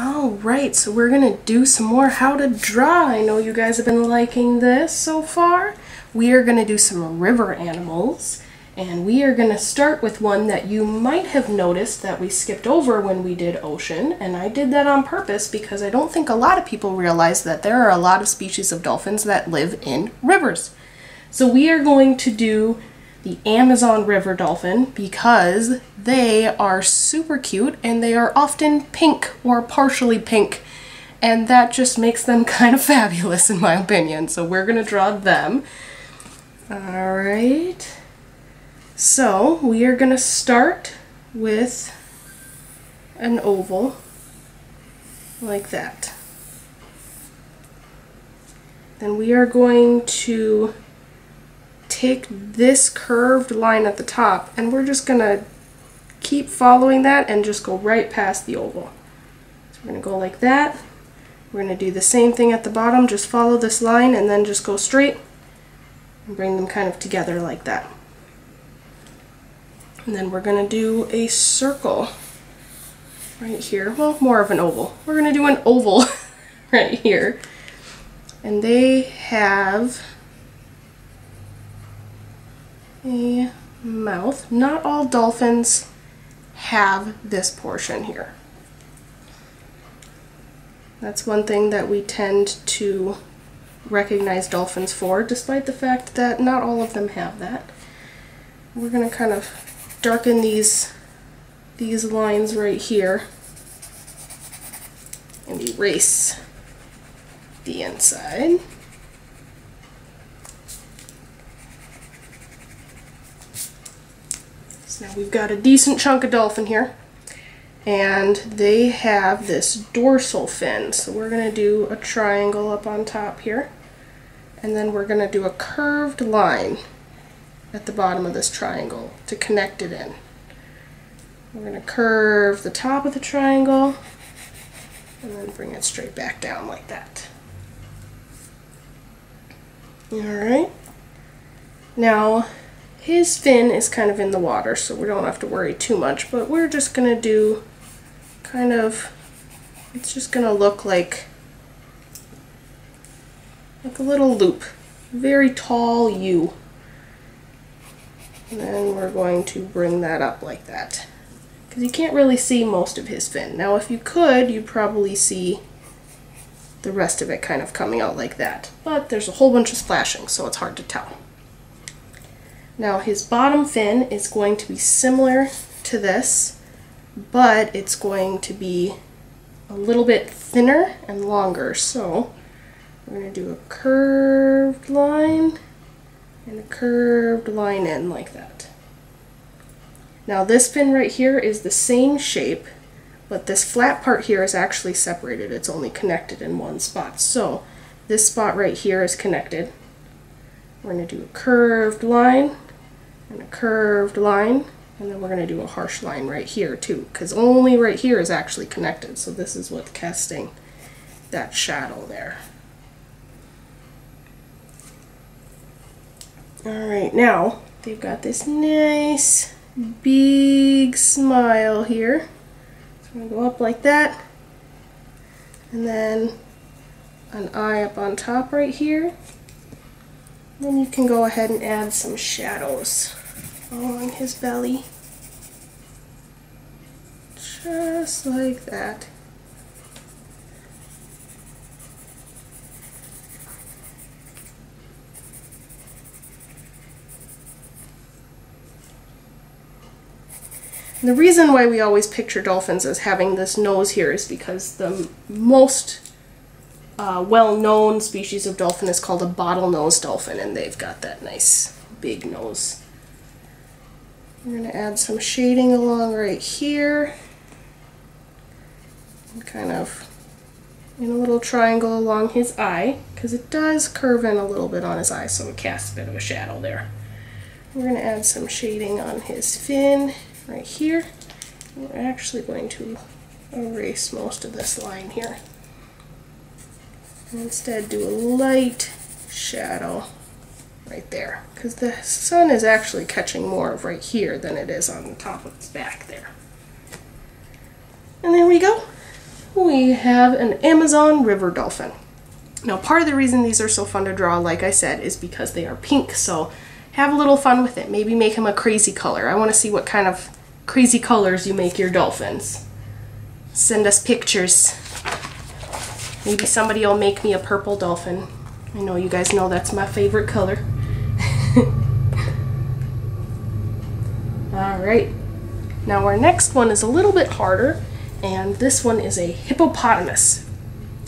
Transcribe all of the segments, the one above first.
Oh, Alright, so we're going to do some more how to draw. I know you guys have been liking this so far. We are going to do some river animals. And we are going to start with one that you might have noticed that we skipped over when we did ocean. And I did that on purpose because I don't think a lot of people realize that there are a lot of species of dolphins that live in rivers. So we are going to do the Amazon River dolphin because they are super cute and they are often pink or partially pink and that just makes them kind of fabulous in my opinion. So we're to draw them. Alright, so we are to start with an oval like that. Then we are going to take this curved line at the top and we're just going to keep following that and just go right past the oval. So we're going to go like that. We're going to do the same thing at the bottom, just follow this line and then just go straight and bring them kind of together like that. And then we're going to do a circle right here. Well, more of an oval. We're going to do an oval right here. And they have a mouth. Not all dolphins have this portion here. That's one thing that we tend to recognize dolphins for, despite the fact that not all of them have that. We're going to kind of darken these, these lines right here and erase the inside. Now we've got a decent chunk of dolphin here and they have this dorsal fin. So we're going to do a triangle up on top here and then we're going to do a curved line at the bottom of this triangle to connect it in. We're going to curve the top of the triangle and then bring it straight back down like that. Alright. Now his fin is kind of in the water, so we don't have to worry too much, but we're just going to do kind of, it's just going to look like, like a little loop. Very tall U. And then we're going to bring that up like that. Because you can't really see most of his fin. Now if you could, you'd probably see the rest of it kind of coming out like that. But there's a whole bunch of splashing, so it's hard to tell. Now his bottom fin is going to be similar to this, but it's going to be a little bit thinner and longer. So we're going to do a curved line and a curved line in like that. Now this fin right here is the same shape, but this flat part here is actually separated. It's only connected in one spot. So this spot right here is connected. We're going to do a curved line and a curved line and then we're going to do a harsh line right here too because only right here is actually connected so this is what's casting that shadow there. Alright now they've got this nice big smile here. So I'm going to go up like that and then an eye up on top right here. Then you can go ahead and add some shadows along his belly. Just like that. The reason why we always picture dolphins as having this nose here is because the most uh, well-known species of dolphin is called a bottlenose dolphin, and they've got that nice big nose. We're going to add some shading along right here. And kind of in a little triangle along his eye, because it does curve in a little bit on his eye, so it casts a bit of a shadow there. We're going to add some shading on his fin right here. We're actually going to erase most of this line here. And instead do a light shadow right there because the sun is actually catching more of right here than it is on the top of its back there. And there we go. we have an Amazon river dolphin. Now, part of the reason these are so fun to draw, like I said, is because they are pink. So have a little fun with it. Maybe make them a crazy color. I want to see what kind of crazy colors you make your dolphins. Send us pictures. Maybe somebody will make me a purple dolphin. I know you guys know that's my favorite color. Alright, now our next one is a little bit harder, and this one is a hippopotamus.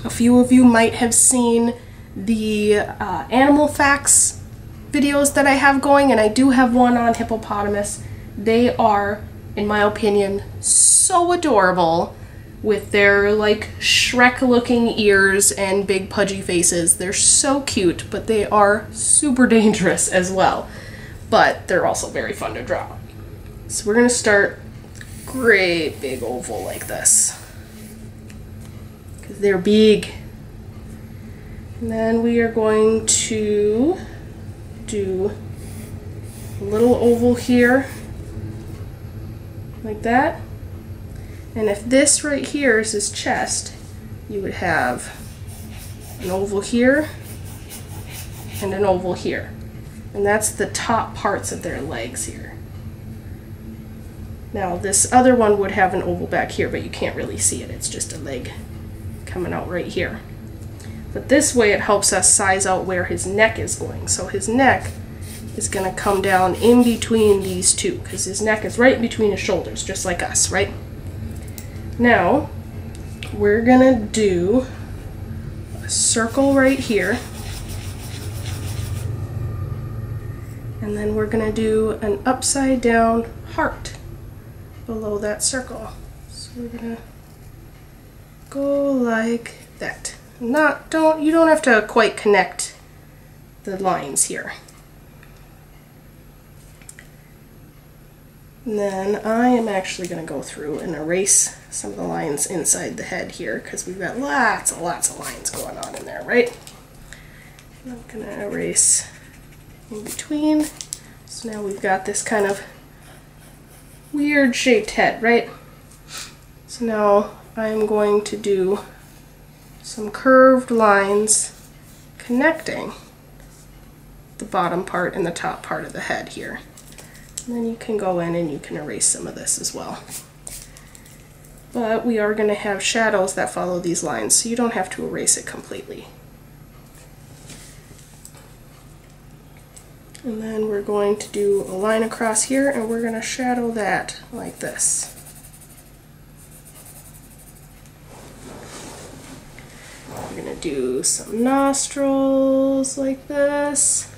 A few of you might have seen the uh, animal facts videos that I have going, and I do have one on hippopotamus. They are, in my opinion, so adorable with their like Shrek looking ears and big pudgy faces. They're so cute, but they are super dangerous as well. But they're also very fun to draw. So we're gonna start great big oval like this. Because they're big. And then we are going to do a little oval here, like that. And if this right here is his chest, you would have an oval here and an oval here. And that's the top parts of their legs here. Now this other one would have an oval back here, but you can't really see it. It's just a leg coming out right here. But this way it helps us size out where his neck is going. So his neck is going to come down in between these two because his neck is right between his shoulders, just like us, right? Now, we're going to do a circle right here. And then we're going to do an upside down heart below that circle. So we're gonna go like that. Not don't you don't have to quite connect the lines here. And then I am actually going to go through and erase some of the lines inside the head here because we've got lots and lots of lines going on in there, right? I'm going to erase in between. So now we've got this kind of weird shaped head, right? So now I'm going to do some curved lines connecting the bottom part and the top part of the head here. And then you can go in and you can erase some of this as well. But we are going to have shadows that follow these lines, so you don't have to erase it completely. And then we're going to do a line across here and we're going to shadow that like this. We're going to do some nostrils like this.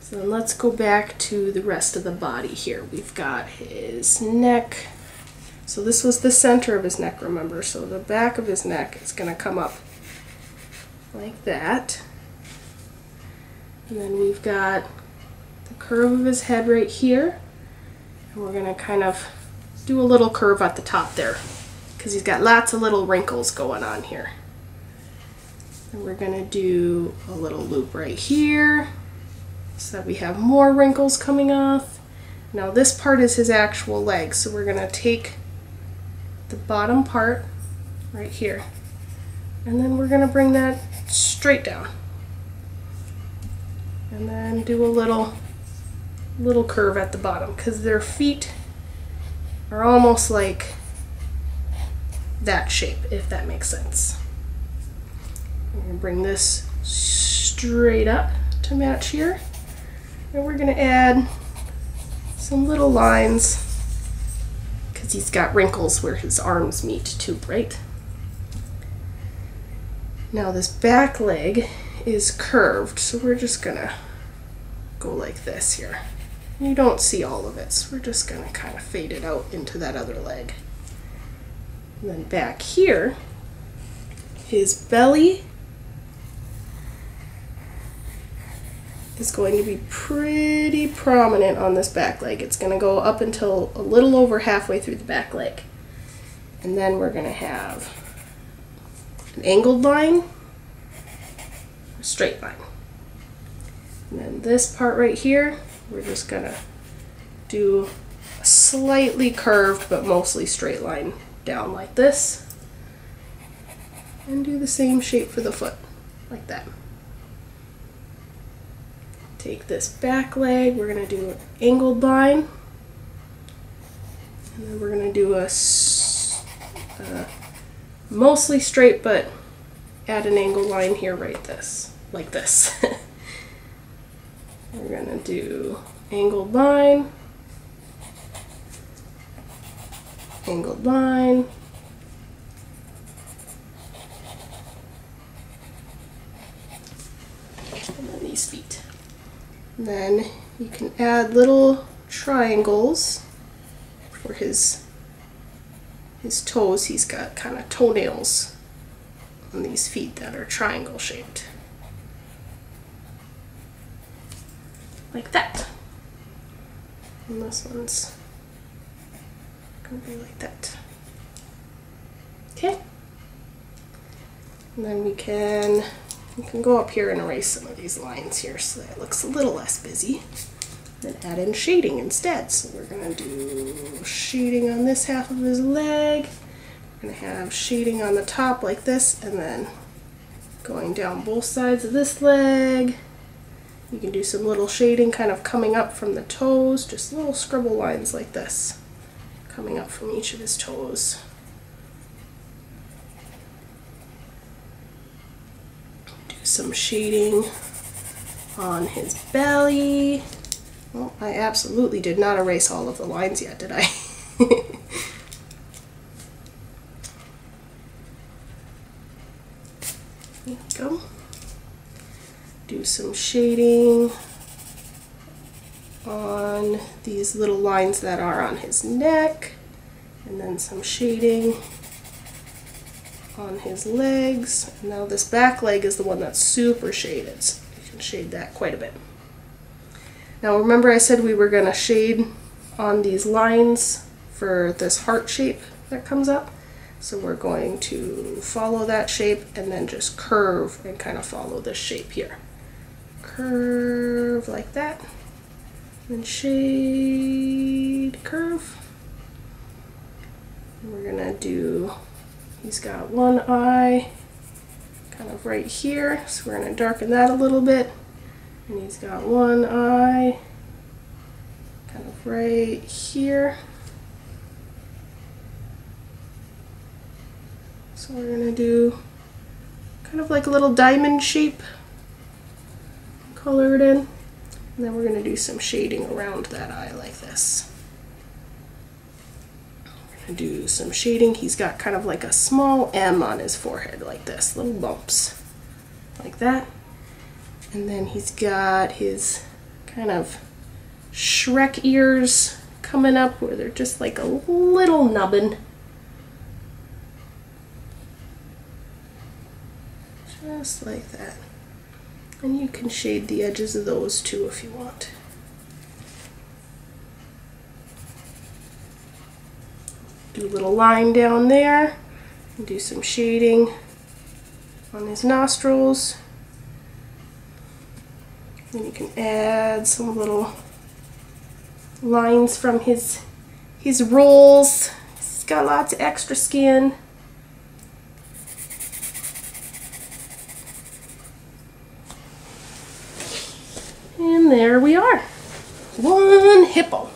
So then let's go back to the rest of the body here. We've got his neck. So this was the center of his neck, remember? So the back of his neck is going to come up like that. And then we've got the curve of his head right here. And we're going to kind of do a little curve at the top there because he's got lots of little wrinkles going on here. And we're going to do a little loop right here so that we have more wrinkles coming off. Now this part is his actual leg, so we're going to take the bottom part right here and then we're going to bring that straight down and then do a little little curve at the bottom because their feet are almost like that shape if that makes sense. We're going to bring this straight up to match here and we're going to add some little lines because he's got wrinkles where his arms meet too, right? Now this back leg is curved, so we're just gonna go like this here. You don't see all of it, so we're just gonna kind of fade it out into that other leg. And then back here, his belly is going to be pretty prominent on this back leg. It's to go up until a little over halfway through the back leg. And then we're to have an angled line, straight line. And then this part right here, we're just to do a slightly curved but mostly straight line down like this. And do the same shape for the foot, like that. Take this back leg, we're to do an angled line. And then we're to do a uh, mostly straight but add an angled line here right this, like this. we're going to do angled line, angled line, and then these feet. And then you can add little triangles for his his toes. He's got kind of toenails on these feet that are triangle shaped. Like that. And this one's gonna be like that. Okay. And then we can we can go up here and erase some of these lines here so that it looks a little less busy. Then add in shading instead. So we're gonna do shading on this half of his leg. We're gonna have shading on the top like this and then going down both sides of this leg. You can do some little shading kind of coming up from the toes, just little scribble lines like this coming up from each of his toes. Do some shading on his belly. Well, I absolutely did not erase all of the lines yet, did I? there we go. Do some shading on these little lines that are on his neck and then some shading on his legs. Now this back leg is the one that's super shaded, so you can shade that quite a bit. Now remember I said we were going to shade on these lines for this heart shape that comes up. So we're going to follow that shape and then just curve and kind of follow this shape here. Curve like that. Then shade curve. And we're gonna do, he's got one eye kind of right here. So we're gonna darken that a little bit. And he's got one eye kind of right here. So we're gonna do kind of like a little diamond shape. Color it in. And then we're going to do some shading around that eye like this. We're going to do some shading. He's got kind of like a small M on his forehead like this, little bumps like that. And then he's got his kind of Shrek ears coming up where they're just like a little nubbin. Just like that. And you can shade the edges of those too if you want. Do a little line down there. And do some shading on his nostrils. Then you can add some little lines from his his rolls. He's got lots of extra skin. And there we are. One hippo.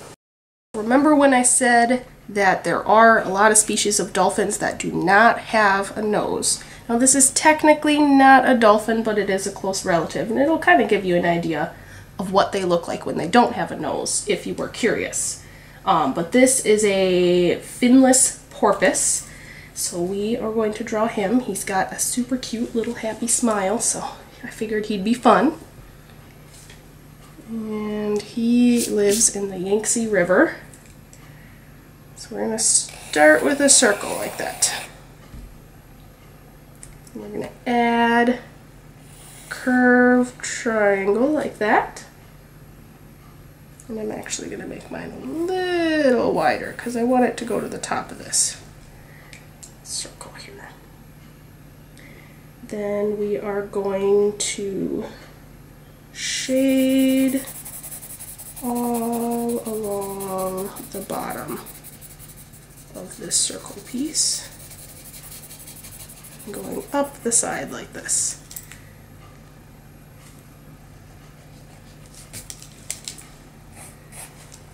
Remember when I said that there are a lot of species of dolphins that do not have a nose. Now this is technically not a dolphin, but it is a close relative, and it'll kind of give you an idea of what they look like when they don't have a nose, if you were curious. Um, but this is a finless porpoise, so we are going to draw him. He's got a super cute little happy smile, so I figured he'd be fun. And he lives in the Yangtze River. So we're going to start with a circle like that. We're going to add curved triangle like that. And I'm actually going to make mine a little wider because I want it to go to the top of this circle here. Then we are going to shade all along the bottom of this circle piece. Going up the side like this.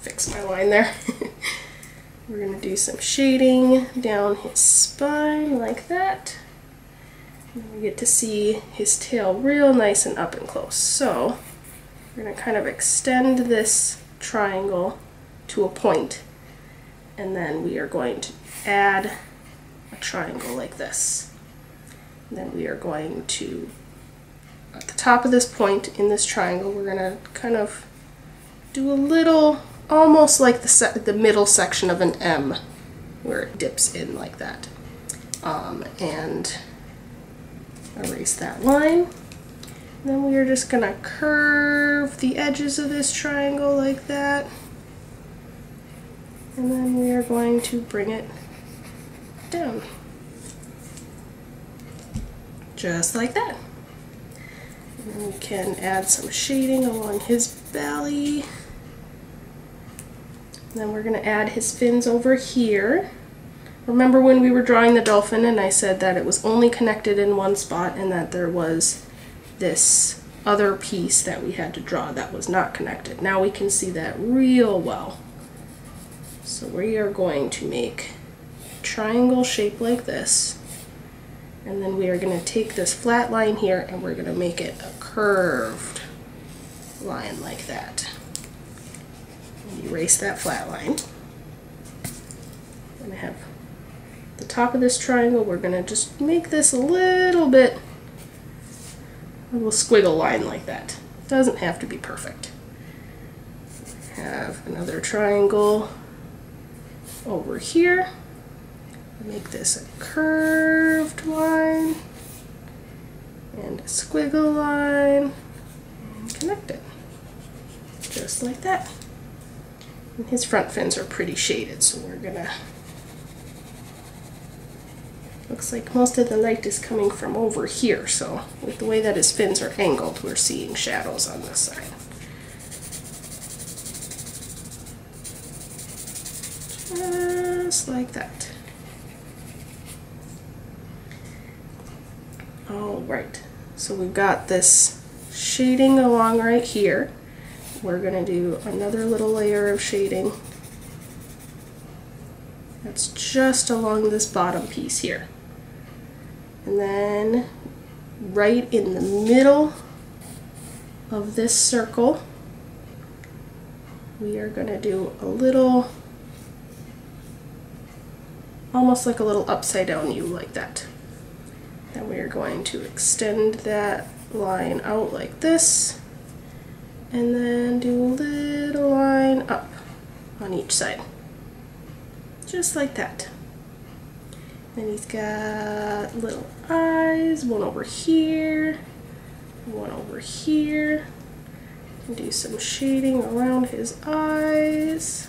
Fix my line there. We're going to do some shading down his spine like that. And we get to see his tail real nice and up and close. So we're going to kind of extend this triangle to a point and then we are going to add a triangle like this. And then we are going to, at the top of this point in this triangle, we're going to kind of do a little, almost like the, the middle section of an M, where it dips in like that. Um, and erase that line. And then we are just going to curve the edges of this triangle like that. And then we are going to bring it down. Just like that. And we can add some shading along his belly. Then we're going to add his fins over here. Remember when we were drawing the dolphin and I said that it was only connected in one spot and that there was this other piece that we had to draw that was not connected. Now we can see that real well. So we are going to make triangle shape like this. And then we are going to take this flat line here and we're going to make it a curved line like that. And erase that flat line. To have the top of this triangle. We're going to just make this a little bit, a little squiggle line like that. Doesn't have to be perfect. Have another triangle over here. Make this a curved line and a squiggle line and connect it. Just like that. And his front fins are pretty shaded, so we're gonna Looks like most of the light is coming from over here, so with the way that his fins are angled, we're seeing shadows on this side. Just like that. All right, so we've got this shading along right here. We're going to do another little layer of shading. That's just along this bottom piece here. And then right in the middle of this circle, we are going to do a little almost like a little upside down U like that. Then we are going to extend that line out like this and then do a little line up on each side. Just like that. Then he's got little eyes, one over here, one over here. Do some shading around his eyes.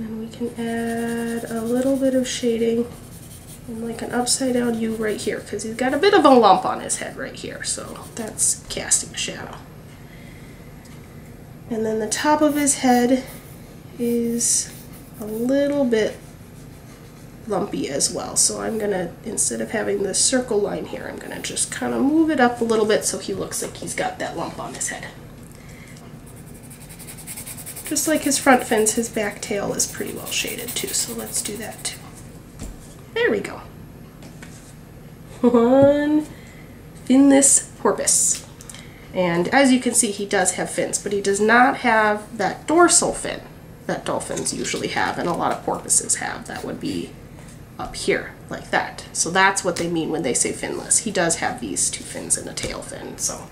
And we can add a little bit of shading and like an upside down U right here because he's got a bit of a lump on his head right here. So that's casting a shadow. And then the top of his head is a little bit lumpy as well. So I'm going to, instead of having the circle line here, I'm going to just kind of move it up a little bit so he looks like he's got that lump on his head. Just like his front fins, his back tail is pretty well shaded too, so let's do that too. There we go. One finless porpoise. And as you can see, he does have fins, but he does not have that dorsal fin that dolphins usually have and a lot of porpoises have. That would be up here, like that. So that's what they mean when they say finless. He does have these two fins and a tail fin, so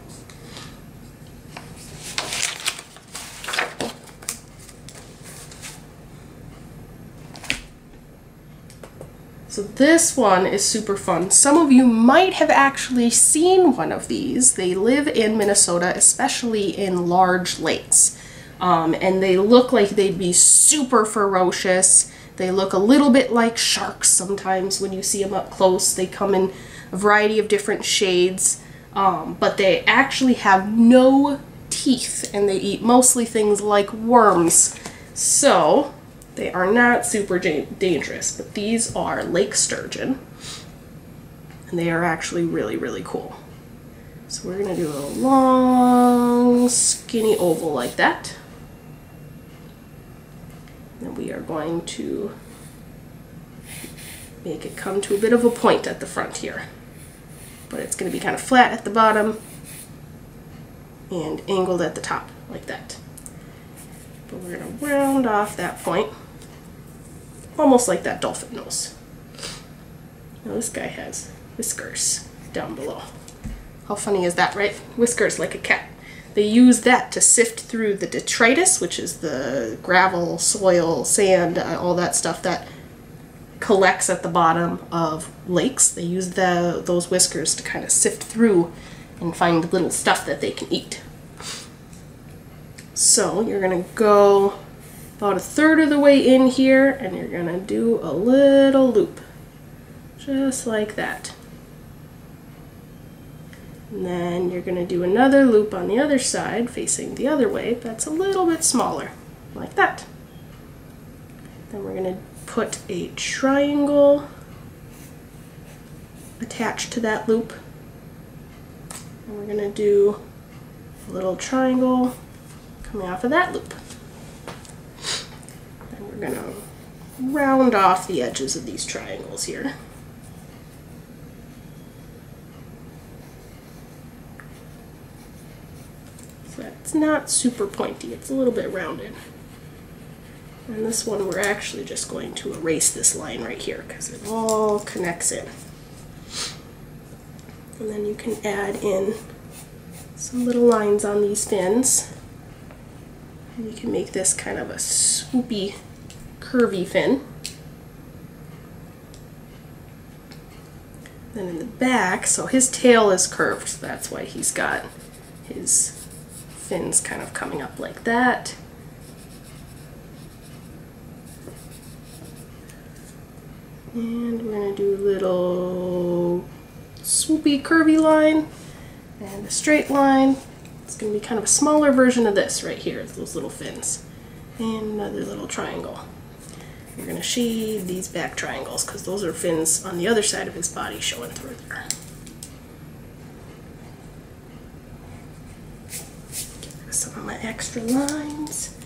So this one is super fun. Some of you might have actually seen one of these. They live in Minnesota, especially in large lakes. Um, and they look like they'd be super ferocious. They look a little bit like sharks sometimes when you see them up close. They come in a variety of different shades. Um, but they actually have no teeth and they eat mostly things like worms. So they are not super dangerous, but these are lake sturgeon and they are actually really, really cool. So we're going to do a long, skinny oval like that. And we are going to make it come to a bit of a point at the front here. But it's going to be kind of flat at the bottom and angled at the top, like that. But we're going to round off that point, almost like that dolphin nose. Now this guy has whiskers down below. How funny is that, right? Whiskers like a cat. They use that to sift through the detritus, which is the gravel, soil, sand, uh, all that stuff that collects at the bottom of lakes. They use the those whiskers to kind of sift through and find little stuff that they can eat. So you're going to go about a third of the way in here and you're to do a little loop. Just like that. And then you're to do another loop on the other side facing the other way that's a little bit smaller, like that. Then we're to put a triangle attached to that loop. And we're to do a little triangle coming off of that loop. We're to round off the edges of these triangles here. So it's not super pointy, it's a little bit rounded. And this one we're actually just going to erase this line right here because it all connects in. And then you can add in some little lines on these fins. And you can make this kind of a swoopy, curvy fin. Then in the back, so his tail is curved, so that's why he's got his fins kind of coming up like that. And we're going to do a little swoopy curvy line and a straight line. It's going to be kind of a smaller version of this right here, those little fins. And another little triangle. You're going to shade these back triangles because those are fins on the other side of his body showing through there. some of my extra lines.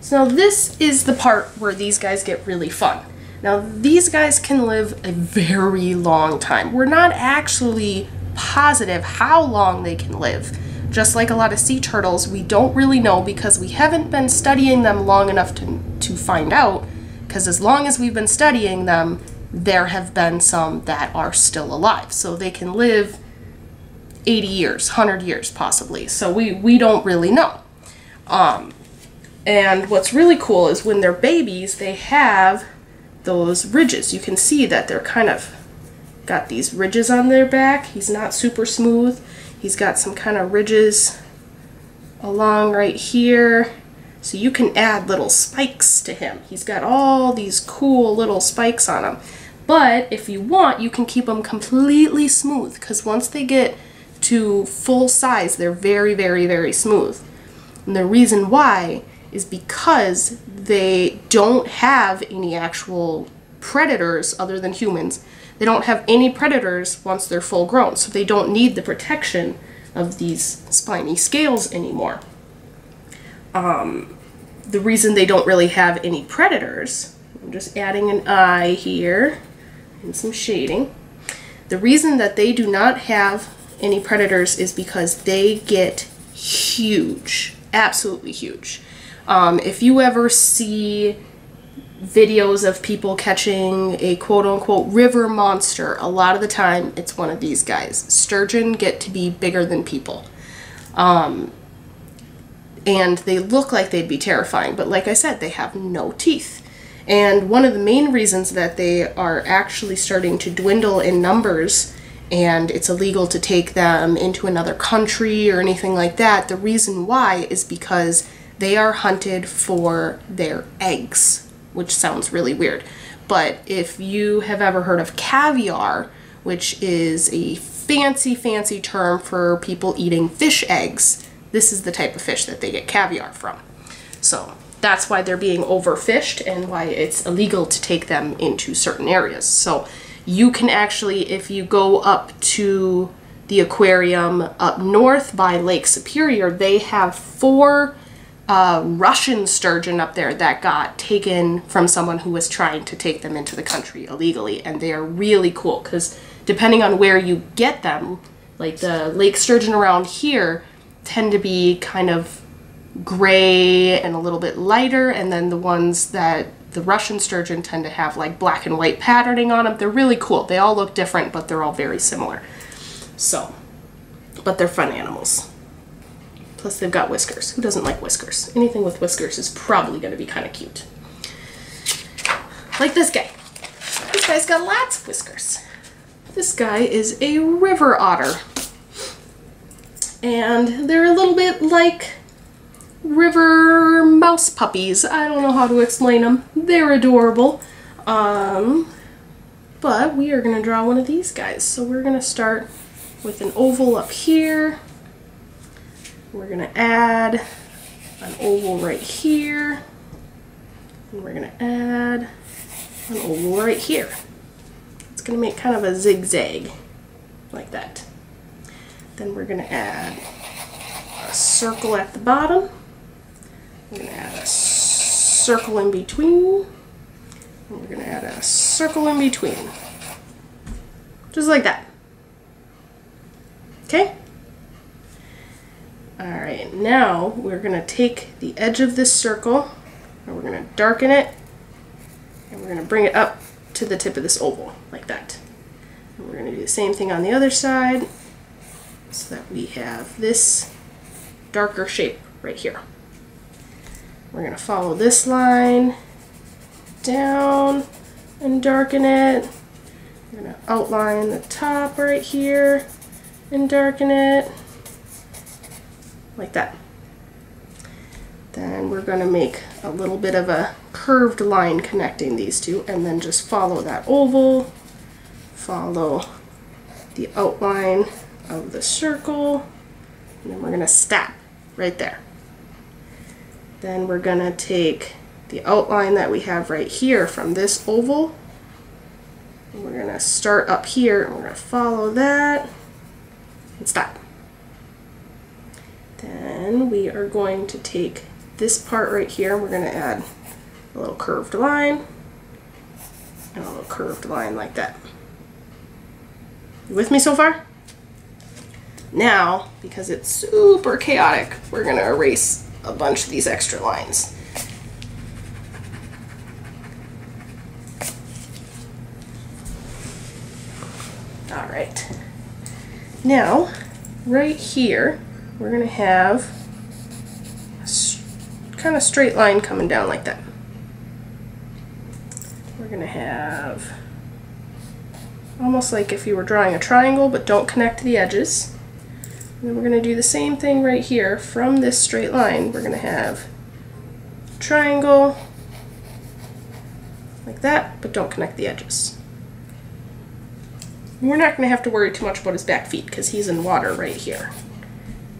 So now this is the part where these guys get really fun. Now these guys can live a very long time. We're not actually positive how long they can live. Just like a lot of sea turtles, we don't really know because we haven't been studying them long enough to, to find out. Because as long as we've been studying them, there have been some that are still alive. So they can live 80 years, 100 years possibly. So we, we don't really know. Um, and what's really cool is when they're babies, they have those ridges. You can see that they're kind of got these ridges on their back. He's not super smooth. He's got some kind of ridges along right here. So you can add little spikes to him. He's got all these cool little spikes on him. But if you want, you can keep them completely smooth because once they get to full size, they're very, very, very smooth. And the reason why is because they don't have any actual predators other than humans. They don't have any predators once they're full grown, so they don't need the protection of these spiny scales anymore. Um, the reason they don't really have any predators, I'm just adding an eye here and some shading. The reason that they do not have any predators is because they get huge, absolutely huge. Um, if you ever see videos of people catching a quote unquote river monster, a lot of the time it's one of these guys. Sturgeon get to be bigger than people. Um, and they look like they'd be terrifying, but like I said, they have no teeth. And one of the main reasons that they are actually starting to dwindle in numbers and it's illegal to take them into another country or anything like that, the reason why is because they are hunted for their eggs, which sounds really weird. But if you have ever heard of caviar, which is a fancy, fancy term for people eating fish eggs. This is the type of fish that they get caviar from. So that's why they're being overfished and why it's illegal to take them into certain areas. So you can actually, if you go up to the aquarium up north by Lake Superior, they have four uh, Russian sturgeon up there that got taken from someone who was trying to take them into the country illegally. And they are really cool because depending on where you get them, like the lake sturgeon around here tend to be kind of gray and a little bit lighter. And then the ones that the Russian sturgeon tend to have like black and white patterning on them. They're really cool. They all look different, but they're all very similar. So, but they're fun animals. Plus they've got whiskers. Who doesn't like whiskers? Anything with whiskers is probably going to be kind of cute. Like this guy. This guy's got lots of whiskers. This guy is a river otter. And they're a little bit like river mouse puppies. I don't know how to explain them. They're adorable. Um, but we are going to draw one of these guys. So we're going to start with an oval up here. We're going to add an oval right here. And we're going to add an oval right here. It's going to make kind of a zigzag like that. Then we're going to add a circle at the bottom. We're going to add a circle in between. And we're going to add a circle in between. Just like that. Okay? Alright, now we're going to take the edge of this circle and we're going to darken it and we're going to bring it up to the tip of this oval, like that. And we're going to do the same thing on the other side so that we have this darker shape right here. We're going to follow this line down and darken it. We're going to outline the top right here and darken it like that. Then we're going to make a little bit of a curved line connecting these two and then just follow that oval, follow the outline of the circle, and then we're going to stop right there. Then we're going to take the outline that we have right here from this oval, and we're going to start up here and we're going to follow that and stop. Then we are going to take this part right here and we're going to add a little curved line and a little curved line like that. You with me so far? Now, because it's super chaotic, we're going to erase a bunch of these extra lines. All right. Now, right here, we're going to have a kind of straight line coming down like that. We're going to have almost like if you were drawing a triangle but don't connect the edges. And then we're going to do the same thing right here from this straight line. We're going to have triangle like that but don't connect the edges. we're not going to have to worry too much about his back feet because he's in water right here.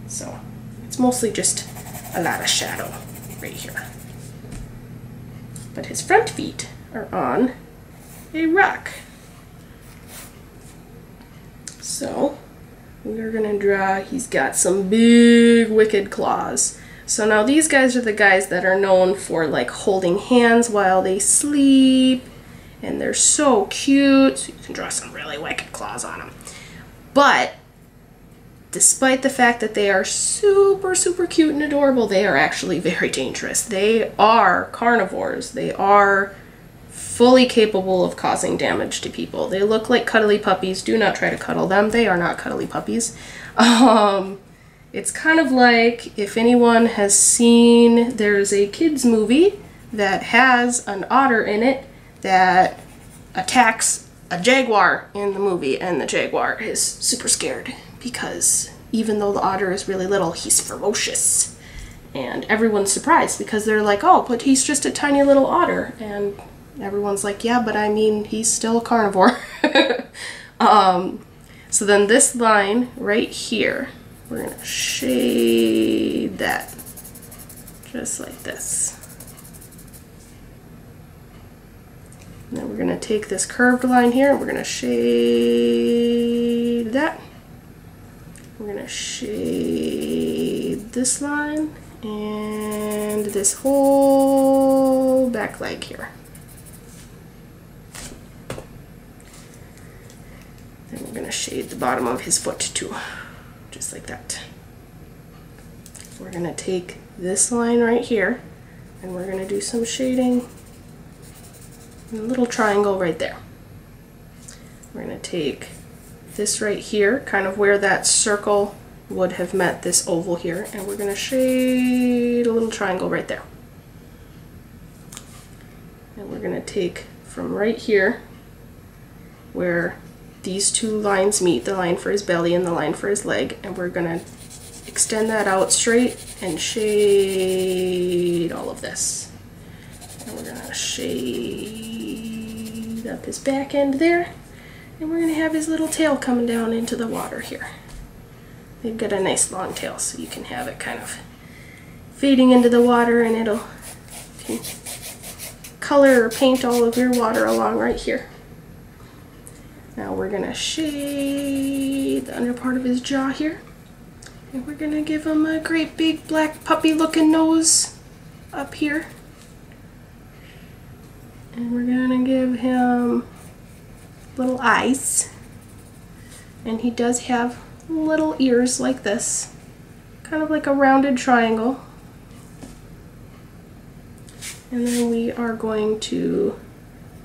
So it's mostly just a lot of shadow right here. But his front feet are on a rock. So we're gonna draw, he's got some big wicked claws. So now these guys are the guys that are known for like holding hands while they sleep and they're so cute. So you can draw some really wicked claws on them. But despite the fact that they are super, super cute and adorable, they are actually very dangerous. They are carnivores. They are fully capable of causing damage to people. They look like cuddly puppies. Do not try to cuddle them. They are not cuddly puppies. Um, it's kind of like if anyone has seen, there's a kids movie that has an otter in it that attacks a jaguar in the movie, and the jaguar is super scared because even though the otter is really little, he's ferocious. And everyone's surprised because they're like, oh, but he's just a tiny little otter. And everyone's like, yeah, but I mean, he's still a carnivore. um, So then this line right here, we're to shade that just like this. And then we're to take this curved line here and we're to shade that. We're to shade this line and this whole back leg here. Then we're going to shade the bottom of his foot too, just like that. We're going to take this line right here and we're going to do some shading a little triangle right there. We're going to take this right here, kind of where that circle would have met this oval here, and we're going to shade a little triangle right there. And we're going to take from right here, where these two lines meet, the line for his belly and the line for his leg, and we're to extend that out straight and shade all of this. And we're to shade up his back end there. And we're to have his little tail coming down into the water here. They've got a nice long tail so you can have it kind of fading into the water and it'll color or paint all of your water along right here. Now we're going to shade the under part of his jaw here. And we're going to give him a great big black puppy looking nose up here. And we're going to give him little eyes. And he does have little ears like this. Kind of like a rounded triangle. And then we are going to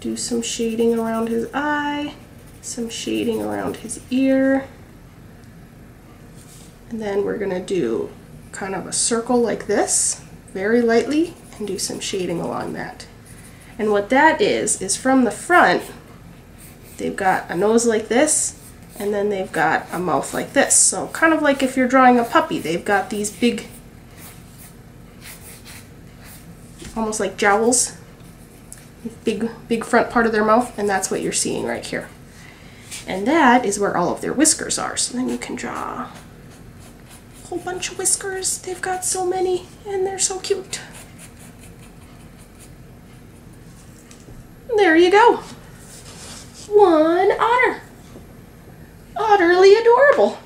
do some shading around his eye, some shading around his ear. And then we're gonna do kind of a circle like this, very lightly, and do some shading along that. And what that is, is from the front, they've got a nose like this, and then they've got a mouth like this. So kind of like if you're drawing a puppy, they've got these big, almost like jowls, big, big front part of their mouth, and that's what you're seeing right here. And that is where all of their whiskers are. So then you can draw a whole bunch of whiskers. They've got so many and they're so cute. There you go. One otter. Utterly adorable.